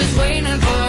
is waiting for